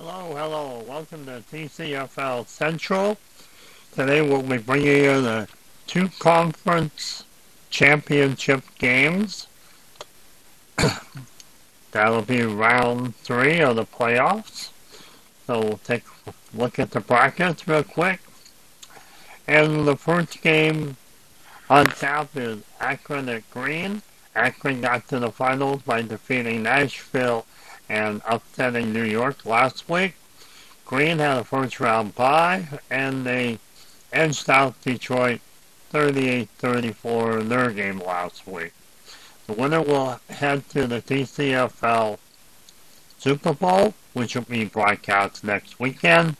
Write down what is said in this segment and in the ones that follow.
Hello, hello. Welcome to TCFL Central. Today we'll be bringing you the two conference championship games. That'll be round three of the playoffs. So we'll take a look at the brackets real quick. And the first game on tap is Akron at Greene. Akron got to the finals by defeating Nashville and upsetting New York last week. Greene had a first round bye, and they edged out Detroit 38-34 in their game last week. The winner will head to the TCFL Super Bowl, which will be broadcast next weekend.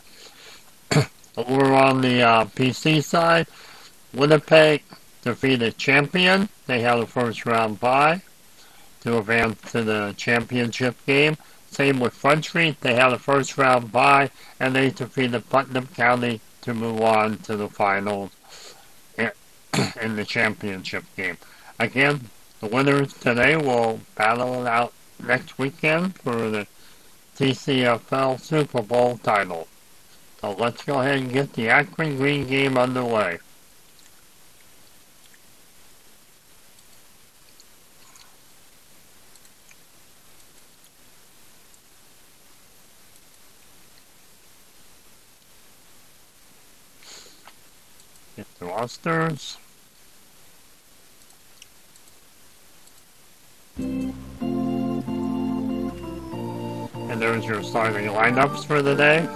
Over on the uh, PC side, Winnipeg defeated champion. They had a first round bye to advance to the championship game. Same with Front Street. They had a first round bye and they defeated Putnam County to move on to the finals in the championship game. Again, the winners today will battle it out next weekend for the TCFL Super Bowl title. So let's go ahead and get the Akron Greene game underway. Rosters. And there's your starting lineups for the day.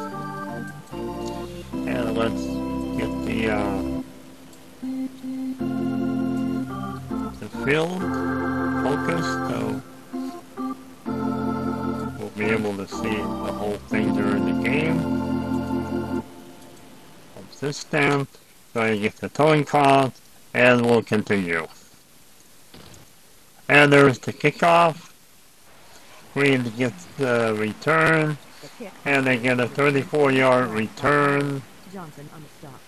And let's get the uh, the field focused so we'll be able to see the whole thing during the game. Put this down. Going to get the towing call, and we'll continue. And there's the kickoff. Greene gets the return, and they get a 34-yard return. Johnson on the stop.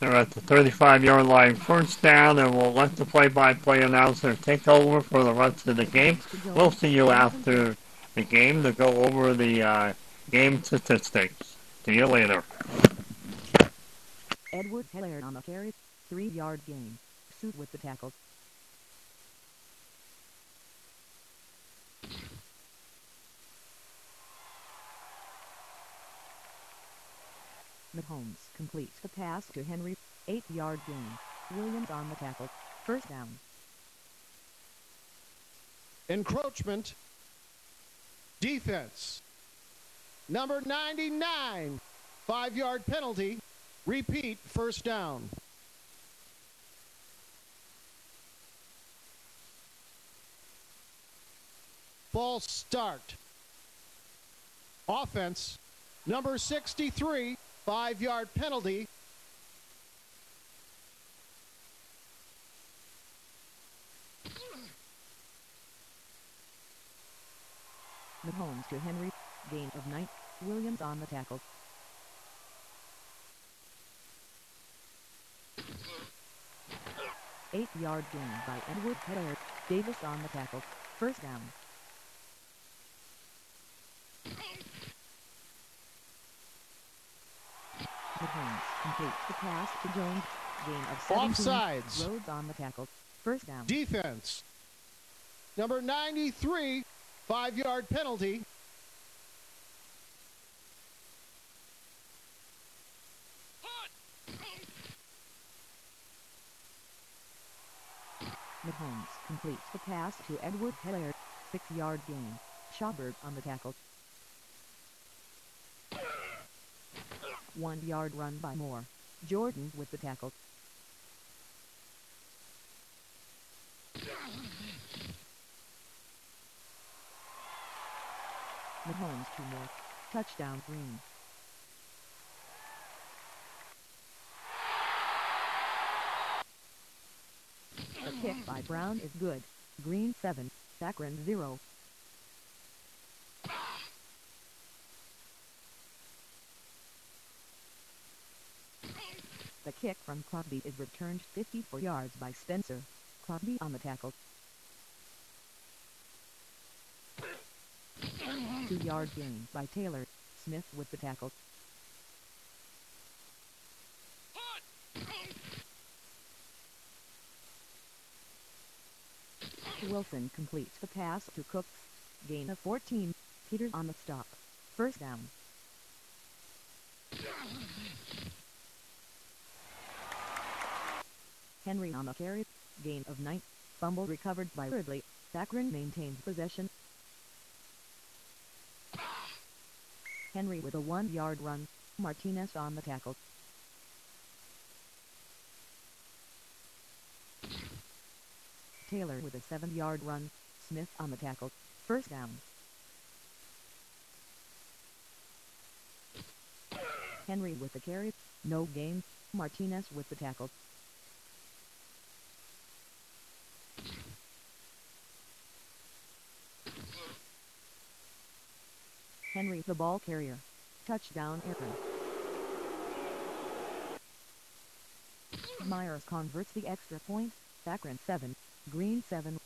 They're at the 35-yard line, first down, and we'll let the play-by-play announcer take over for the rest of the game. We'll see you after the game to go over the uh, game statistics. See you later. Edward Helaire on the carry. Three-yard gain. Suit with the tackle. Mahomes completes the pass to Henry. Eight-yard gain. Williams on the tackle. First down. encroachment, defense. Number 99, five yard penalty. Repeat, first down. False start. Offense, number 63, five yard penalty. Mahomes to Henry. Gain of 9. Williams on the tackle. Eight-yard gain by Edward Helaire. Davis on the tackle. First down. Mahomes completes the pass to Jones. Gain of 17. Offsides. Rhodes on the tackle. First down. Defense, number 93, five yard penalty. Mahomes completes the pass to Edward Helaire. Six-yard gain. Schaubert on the tackle. One-yard run by Moore. Jordan with the tackle. Mahomes to Moore. Touchdown Greene. Kick by Brown is good. Greene 7, Akron 0. The kick from Crosby is returned 54 yards by Spencer. Crosby on the tackle. Two-yard gain by Taylor. Smith with the tackle. Wilson completes the pass to Cooks. Gain of 14. Peters on the stop. First down. Henry on the carry. Gain of 9. Fumble recovered by Ridley. Akron maintains possession. Henry with a one-yard run. Martinez on the tackle. Taylor with a seven-yard run. Smith on the tackle. First down. Henry with the carry. No gain. Martinez with the tackle. Henry the ball carrier. Touchdown Akron. Myers converts the extra point. Akron 7. Greene 7.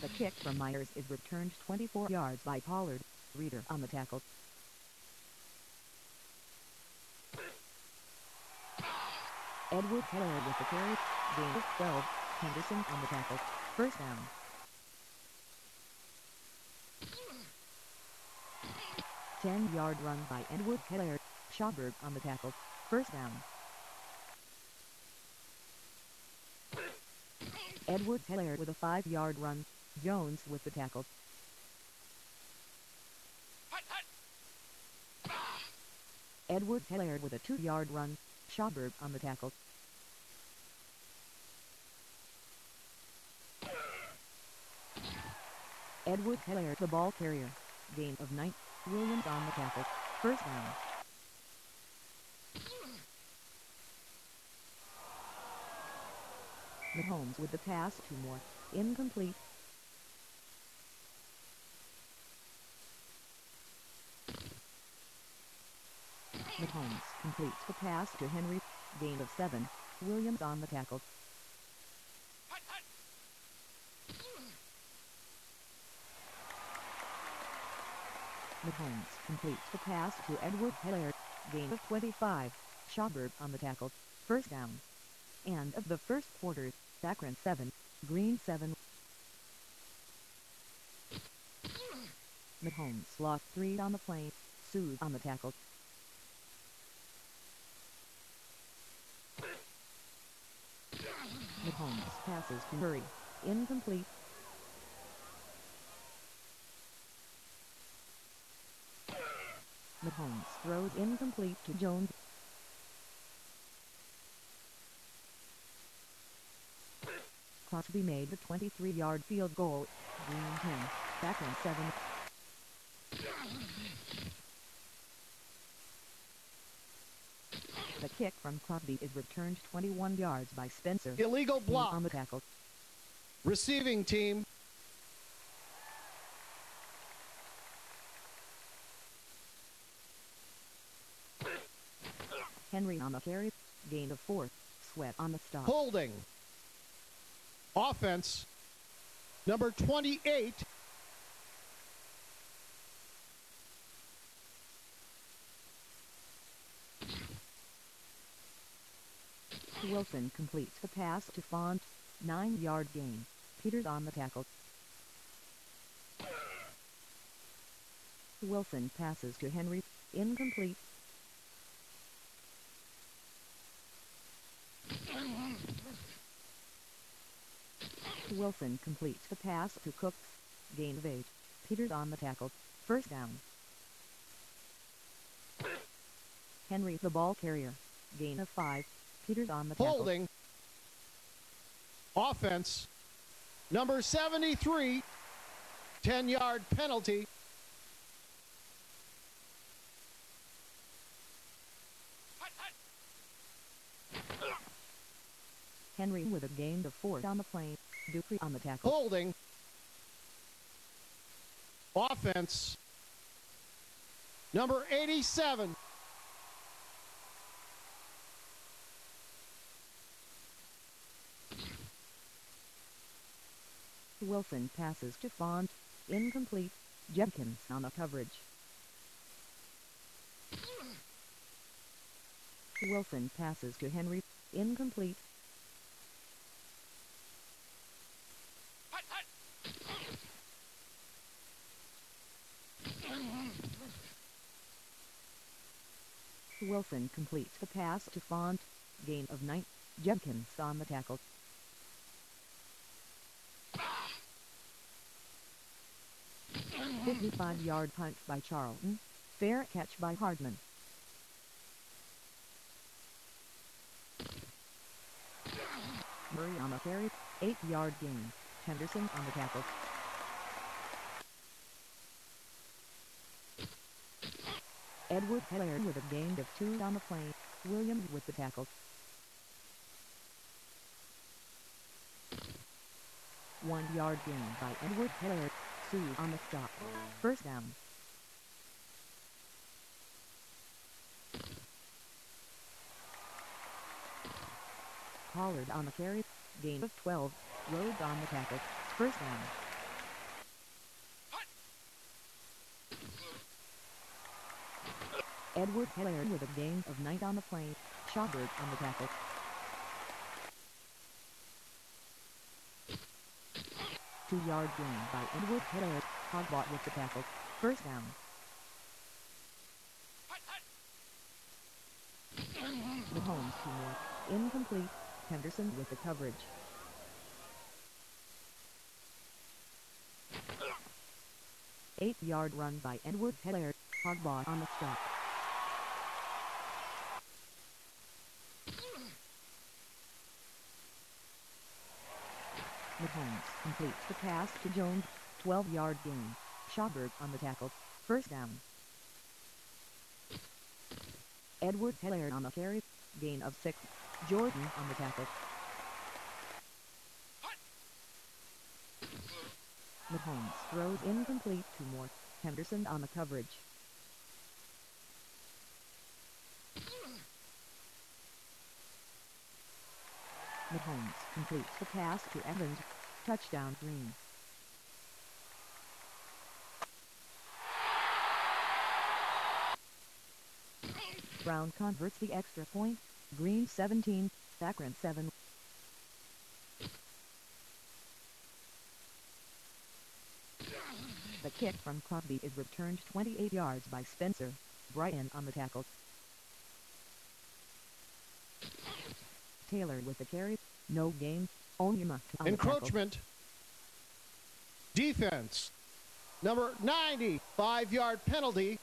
The kick from Myers is returned 24 yards by Pollard. Reader on the tackle. Edward Helaire with the carry. Gain of 12. Henderson on the tackle. First down. Ten-yard run by Edward Helaire. Schauberg on the tackle. First down. Edward Helaire with a five-yard run. Jones with the tackle. Edward Helaire with a two-yard run. Schauberg on the tackle. Edward Helaire the ball carrier. Gain of 9. Williams on the tackle. First down. Mahomes with the pass to Moore. Incomplete. Mahomes completes the pass to Henry. Gain of 7. Williams on the tackle. Mahomes completes the pass to Edward Helaire. Gain of 25. Schauberg on the tackle. First down. End of the first quarter. Akron 7. Greene 7. Mahomes lost 3 on the play. Sues on the tackle. Mahomes passes to Murray. Incomplete. Mahomes throws incomplete to Jones. Crosby made the 23-yard field goal. Greene 10, Akron 7. The kick from Crosby is returned 21 yards by Spencer. Illegal He on block. the tackle. Receiving team. Henry on the carry. Gain of 4. Sweat on the stop. Holding. Offense. Number 28. Wilson completes the pass to Font. 9-yard gain. Peters on the tackle. Wilson passes to Henry. Incomplete. Wilson completes the pass to Cooks. Gain of 8. Peters on the tackle. First down. Henry the ball carrier. Gain of 5. Peters on the tackle. Holding. Offense. Number 73. 10 yard penalty. Henry with a gain of 4 on the play. Dupree on the tackle. Holding. Offense. Number 87. Wilson passes to Font. Incomplete. Jenkins on the coverage. Wilson passes to Henry. Incomplete. Wilson completes the pass to Font. Gain of 9. Jenkins on the tackle. Fifty-five yard punt by Charlton. Fair catch by Hardman. Murray on the carry. Eight yard gain. Henderson on the tackle. Edward Helaire with a gain of two on the play. Williams with the tackle. One yard gain by Edward Helaire. Sue on the stop. First down. Pollard on the carry. Gain of 12. Rhodes on the tackle. First down. Edward Helaire with a gain of 9 on the play. Schaubert on the tackle. Two-yard gain by Edward Helaire. Hogbot with the tackle. First down. Mahomes to Moore. Incomplete. Henderson with the coverage. Eight-yard run by Edward Helaire. Hogbot on the stop. Mahomes completes the pass to Jones. 12-yard gain. Schaubert on the tackle. First down. Edward Helaire on the carry. Gain of 6. Jordan on the tackle. Mahomes throws incomplete to Moore. Henderson on the coverage. Mahomes completes the pass to Evans. Touchdown Greene. Brown converts the extra point. Greene 17, Akron 7. The kick from Crosby is returned 28 yards by Spencer. Bryan on the tackle. Taylor with the carry. No gain. Onyema on the tackle. Encroachment. Defense. Number 90, five-yard penalty.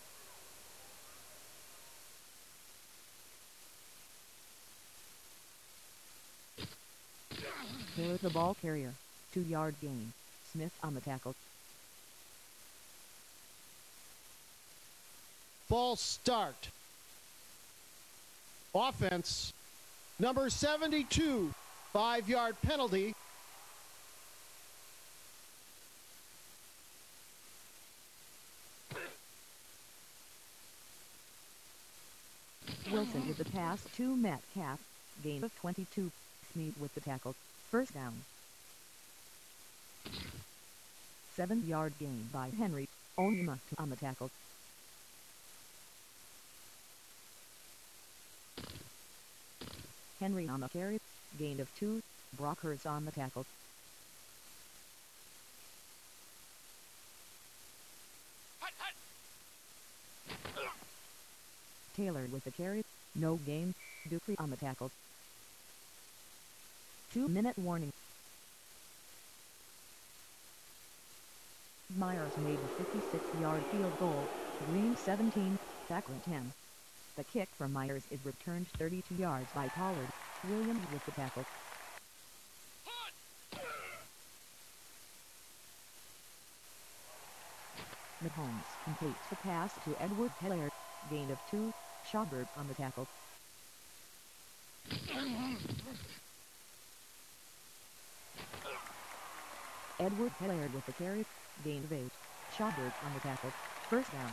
Taylor the ball carrier. Two yard gain. Smith on the tackle. False start. Offense. Number 72, five-yard penalty. Wilson with the pass to Metcalf. Gain of 22. Snead with the tackle. First down. Seven yard gain by Henry. Onyema on the tackle. Henry on the carry. Gain of two. Brockhurst on the tackle. Taylor with the carry. No gain. Dupree on the tackle. Two minute warning. Myers made a 56 yard field goal. Greene 17, Akron 10. The kick from Myers is returned 32 yards by Pollard. Williams with the tackle. Mahomes completes the pass to Edward Helaire. Gain of two. Schaubert on the tackle. Edward Helaire with the carry. Gain of eight. Schaubert on the tackle. First down.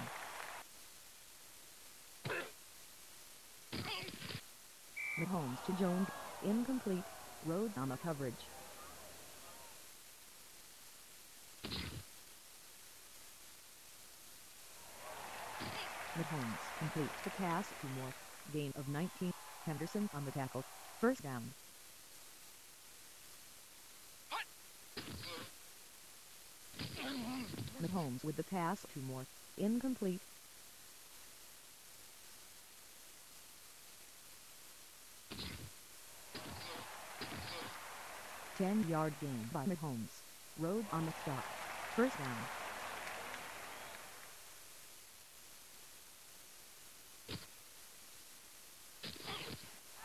Mahomes to Jones, incomplete, road on the coverage. Mahomes completes the pass to Moore, gain of 19, Henderson on the tackle, first down. Mahomes with the pass to Moore, incomplete, Ten yard gain by Mahomes. Road on the stop. First down.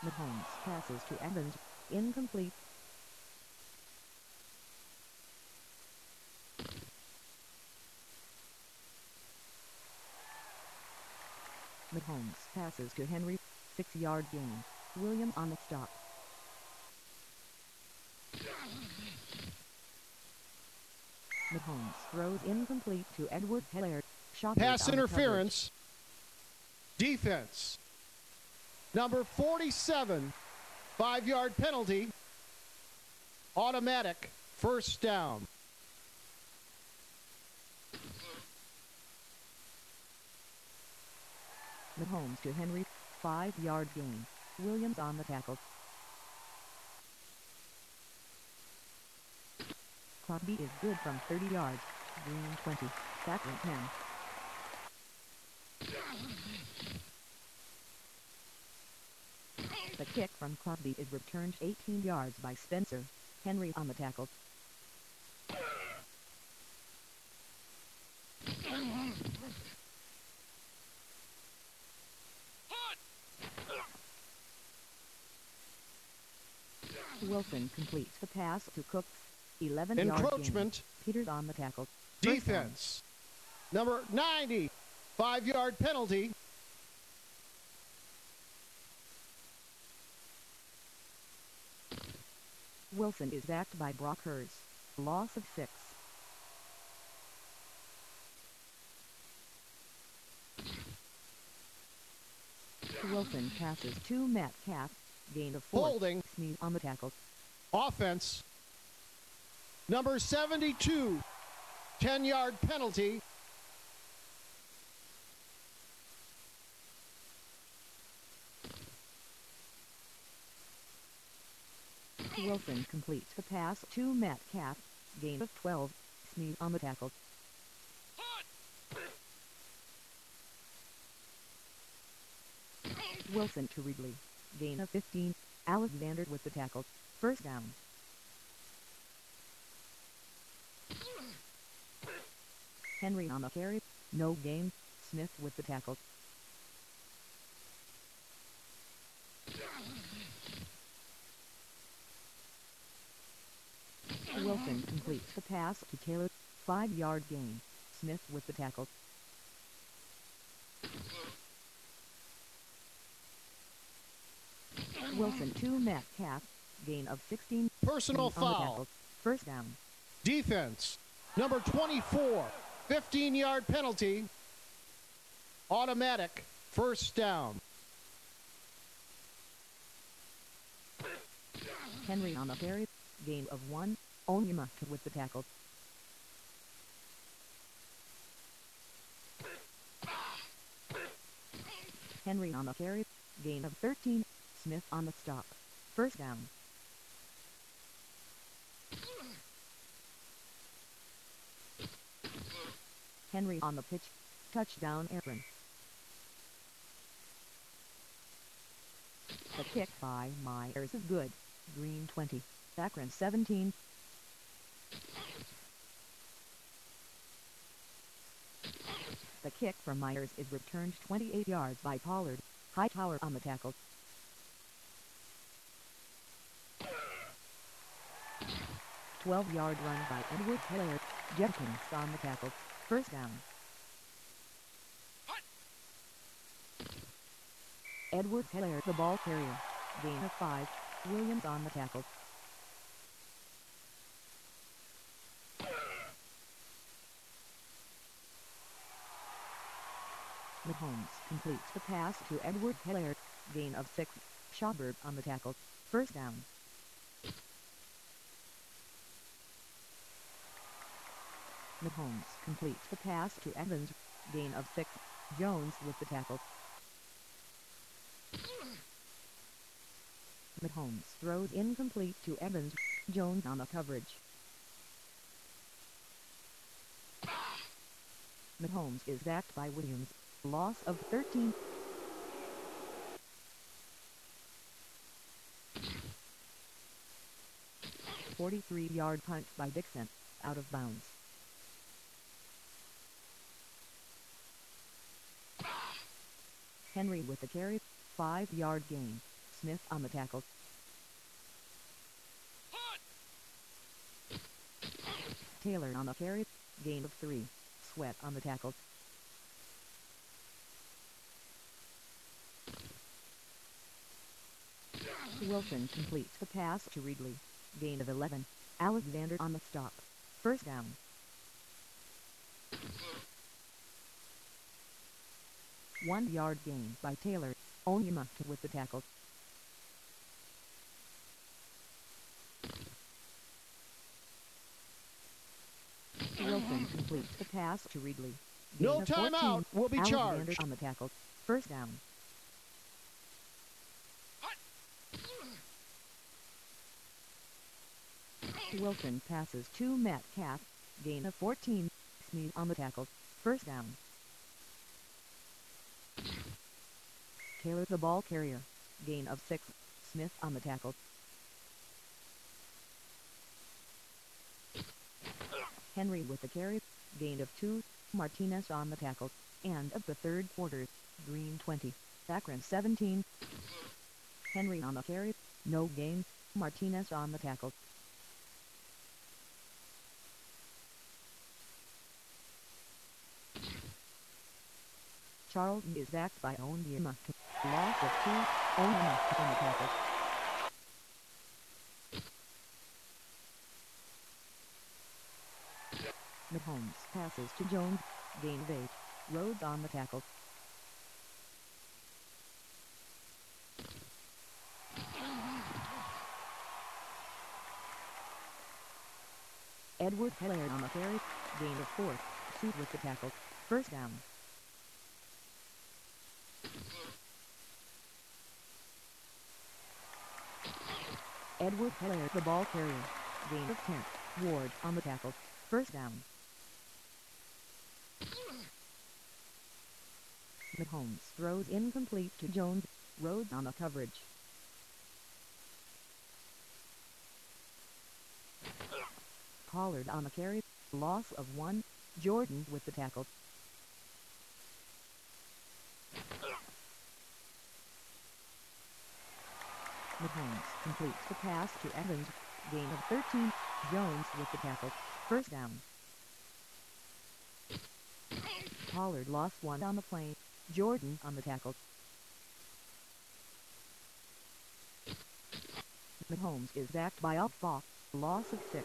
Mahomes passes to Evans. Incomplete. Mahomes passes to Henry. Six yard gain. William on the stop. Mahomes throws incomplete to Edward Helaire. Shot Pass on coverage. interference. Defense. Number 47. Five yard penalty. Automatic. First down. Mahomes to Henry. Five yard gain. Williams on the tackle. Crosby is good from 30 yards. Greene 20. Second 10. The kick from Crosby is returned 18 yards by Spencer. Henry on the tackle. Wilson completes the pass to Cook. 11 yard gain. Encroachment. Peters on the tackle. Defense. Number 90. Five yard penalty. Wilson is backed by Brock. Loss of six. Wilson passes to Metcalf. Gain of four. Holding. Sneed on the tackle. Offense. Number 72. 10 yard penalty. Wilson completes the pass to Metcalf. Gain of 12. Sneed on the tackle. Wilson to Ridley. Gain of 15. Alexander with the tackle. First down. Henry on the carry. No gain. Smith with the tackle. Wilson completes the pass to Taylor. Five yard gain. Smith with the tackle. Wilson to Metcalf. Gain of 16. Personal Smith on the foul. First down. Defense. Number 24. 15 yard penalty. Automatic. First down. Henry on the carry. Gain of 1. Onyema with the tackle. Henry on the carry. Gain of 13. Smith on the stop. First down. Henry on the pitch. Touchdown Akron. The kick by Myers is good. Greene 20. Akron 17. The kick from Myers is returned 28 yards by Pollard. Hightower on the tackle. Twelve-yard run by Edward Helaire. Jenkins on the tackle. First down. Edward Helaire the ball carrier. Gain of five. Williams on the tackle. Mahomes completes the pass to Edward Helaire. Gain of six. Schauberg on the tackle. First down. Mahomes completes the pass to Evans. Gain of six. Jones with the tackle. Mahomes throws incomplete to Evans. Jones on the coverage. Mahomes is backed by Williams. Loss of 13. Forty-three yard punt by Dixon, out of bounds. Henry with the carry, five yard gain. Smith on the tackle. Taylor on the carry, gain of three. Sweat on the tackle. Wilson completes the pass to Ridley. Gain of 11. Alexander on the stop. First down. One yard gain by Taylor. Onyema with the tackle. Wilson completes the pass to Ridley. No of 14. timeout will be Alexander charged. on the tackle. First down. Wilson passes to Metcalf. Gain of 14. Sneed on the tackle. First down. Taylor the ball carrier. Gain of 6. Smith on the tackle. Henry with the carry. Gain of 2. Martinez on the tackle. End of the third quarter. Greene 20. Akron 17. Henry on the carry. No gain. Martinez on the tackle. Charlton is backed by Onyema. Loss of 2. Onyema on the. Mahomes passes to Jones. Gain of 8. Rhodes on the tackle. Edward Helaire on the carry. Gain of 4. Shoot with the tackle. First down. Edward Helaire the ball carrier. Gain of 10. Ward on the tackle. First down. Mahomes throws incomplete to Jones. Rhodes on the coverage. Pollard on the carry. Loss of 1. Jordan with the tackle. Mahomes completes the pass to Evans. Gain of 13. Jones with the tackle. First down. Pollard lost one on the plane. Jordan on the tackle. Mahomes is backed by Alpha. Loss of 6.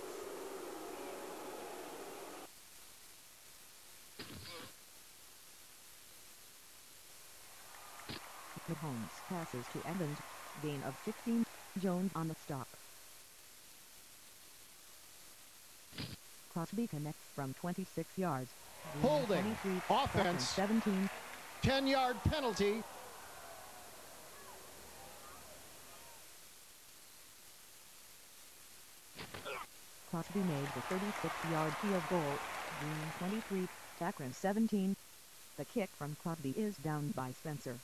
Mahomes passes to Evans. Gain of 16. Jones on the stop. Crosby connects from 26 yards. Holding. Offense. 17. 10 yard penalty. Crosby made the 36-yard field goal. Greene 23, Akron 17. The kick from Crosby is downed by Spencer.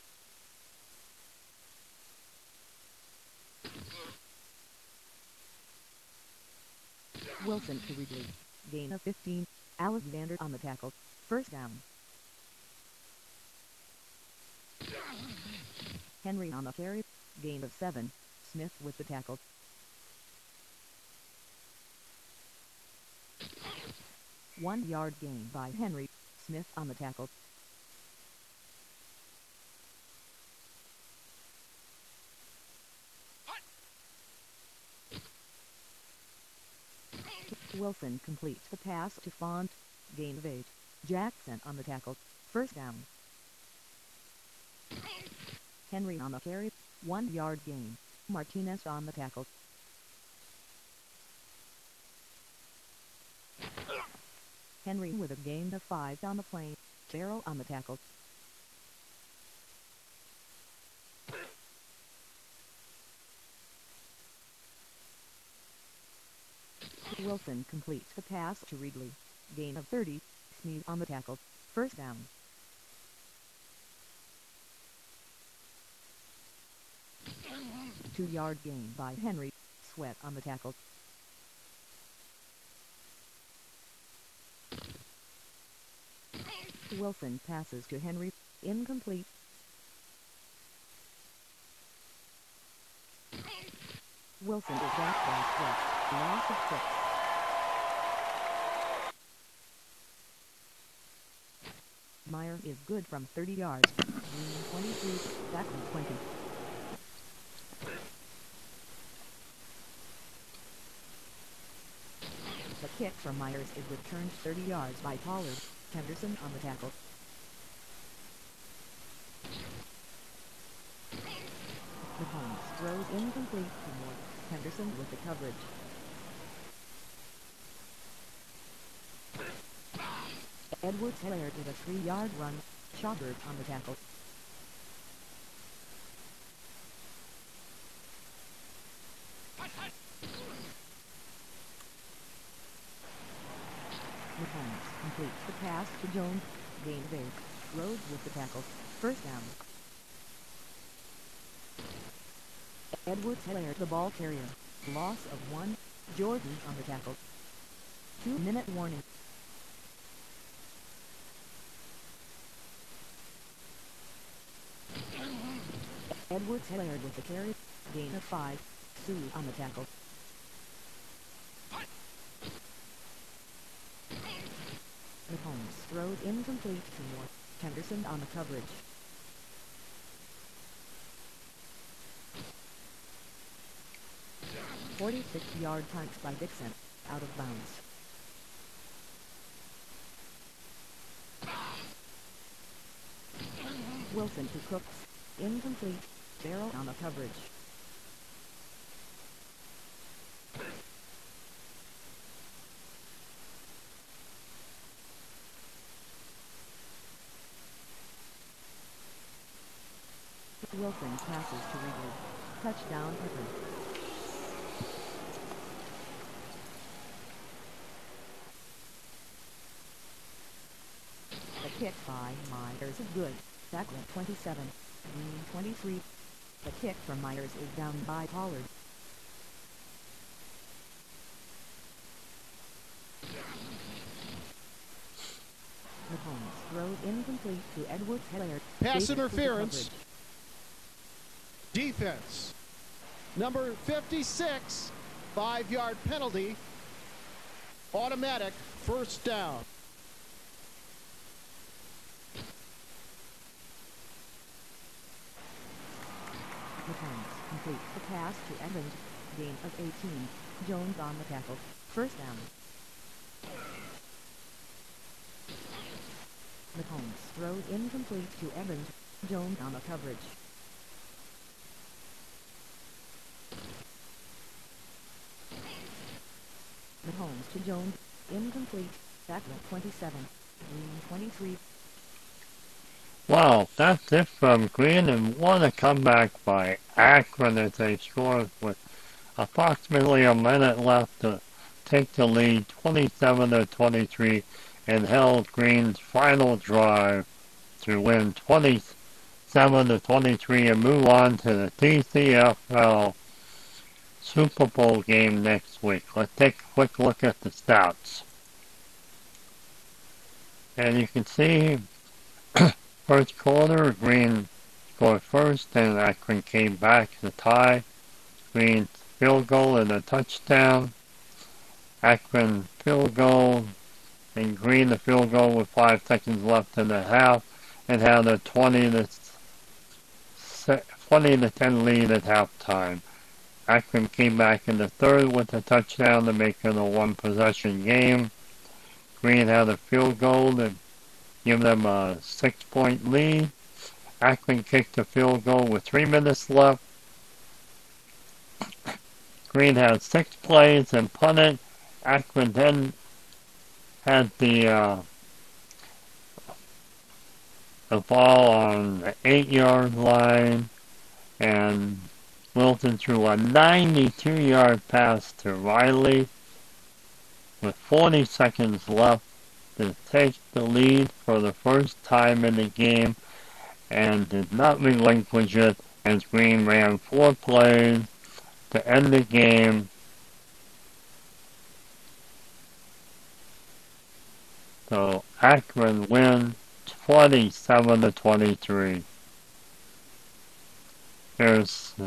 Wilson to Ridley. Gain of 15. Alexander on the tackle. First down. Henry on the carry. Gain of 7. Smith with the tackle. One yard gain by Henry. Smith on the tackle. Wilson completes the pass to Font. Gain of 8. Jackson on the tackle. First down. Henry on the carry. One yard gain. Martinez on the tackle. Henry with a gain of 5 on the plane. Farrell on the tackle. Wilson completes the pass to Ridley. Gain of 30. Sneed on the tackle. First down. Two-yard gain by Henry. Sweat on the tackle. Wilson passes to Henry. Incomplete. Wilson is back by Sweat. Loss of six. Meyer is good from 30 yards. Greene 23, Backlund 20. The kick from Myers is returned 30 yards by Pollard. Henderson on the tackle. Mahomes throws incomplete to Moore. Henderson with the coverage. Edwards Helaire with a three-yard run. Schaubert on the tackle. Mahomes completes the pass to Jones. Gain eight. Rhodes with the tackle. First down. Edwards Helaire the ball carrier. Loss of one. Jordan on the tackle. Two-minute warning. Edwards Helaire with the carry. Gain of five. Sue on the tackle. Mahomes throws incomplete to Moore. Henderson on the coverage. Forty-six yard punt by Dixon. Out of bounds. Wilson to Cooks. Incomplete. Barrow on the coverage. Wilson passes to Ridley. Touchdown. The kick by Myers is good. Backlund 27. Greene 23. The kick from Myers is down by Pollard. Mahomes throws incomplete to Edwards Helaire. Pass Davis interference. Defense. Number 56, five-yard penalty. Automatic first down. Mahomes completes the pass to Evans. Gain of 18. Jones on the tackle. First down. Mahomes throws incomplete to Evans. Jones on the coverage. Mahomes to Jones. Incomplete. Backlund 27. Greene 23. Wow, that's it from Greene, and what a comeback by Akron as they scored with approximately a minute left to take the lead 27 to 23 and held Greene's final drive to win 27 to 23 and move on to the TCFL Super Bowl game next week. Let's take a quick look at the stats. And you can see First quarter, Greene scored first, and Akron came back to tie. Greene field goal and a touchdown. Akron field goal, and Greene the field goal with five seconds left in the half, and had a 20 to se- 20 to 10 lead at halftime. Akron came back in the third with a touchdown to make it a one possession game. Greene had a field goal to give them a six point lead. Akron kicked a field goal with three minutes left. Greene had six plays and punted. Akron then had the uh, the ball on the eight yard line and Wilton threw a 92 yard pass to Riley with 40 seconds left to take the lead for the first time in the game and did not relinquish it as Greene ran four plays to end the game. So Akron wins 27 to 23. There's uh,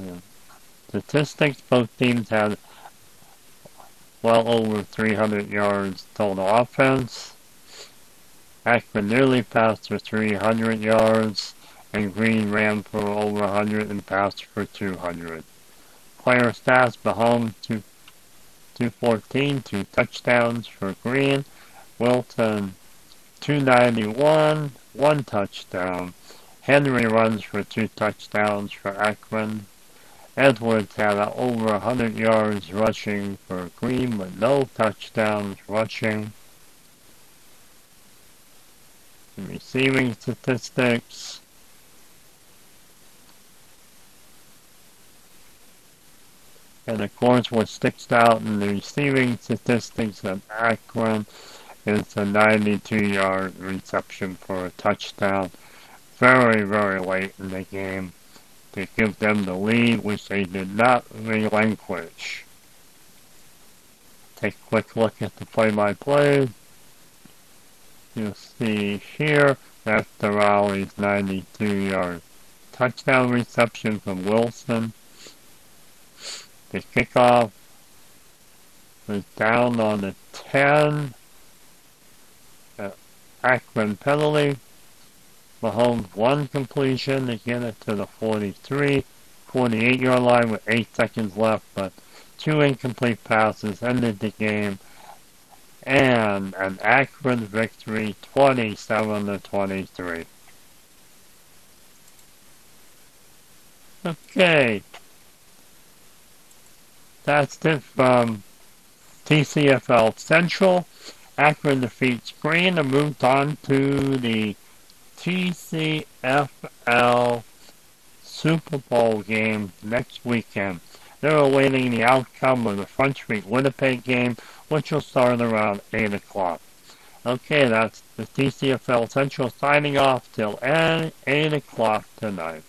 statistics. Both teams had well over 300 yards total offense. Akron nearly passed for 300 yards, and Greene ran for over 100 and passed for 200. Player stats, Mahomes, two, 214, two touchdowns for Greene. Wilton, 291, one touchdown. Henry runs for two touchdowns for Akron. Edwards had over 100 yards rushing for Greene, but no touchdowns rushing. The receiving statistics. And of course, what sticks out in the receiving statistics of Akron is a 92 yard reception for a touchdown. Very, very late in the game to give them the lead, which they did not relinquish. Take a quick look at the play-by-play. You'll see here, that's the Raleigh's 92-yard touchdown reception from Wilson. The kickoff was down on the 10. Uh, Akron penalty. Mahomes one completion to get it to the 43, 48 yard line with 8 seconds left, but two incomplete passes ended the game. And an Akron victory 27 to 23. Okay. That's it from TCFL Central. Akron defeats Greene and moved on to the TCFL Super Bowl game next weekend. They're awaiting the outcome of the Front Street Winnipeg game, which will start around 8 o'clock. Okay, that's the TCFL Central signing off till 8 o'clock tonight.